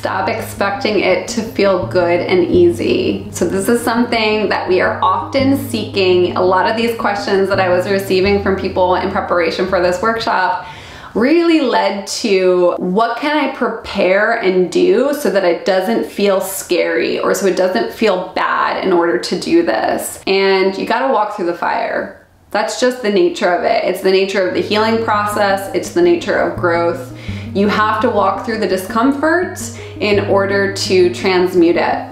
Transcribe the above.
Stop expecting it to feel good and easy. So this is something that we are often seeking. A lot of these questions that I was receiving from people in preparation for this workshop really led to what can I prepare and do so that it doesn't feel scary or so it doesn't feel bad in order to do this. And you gotta walk through the fire. That's just the nature of it. It's the nature of the healing process, it's the nature of growth. You have to walk through the discomfort in order to transmute it.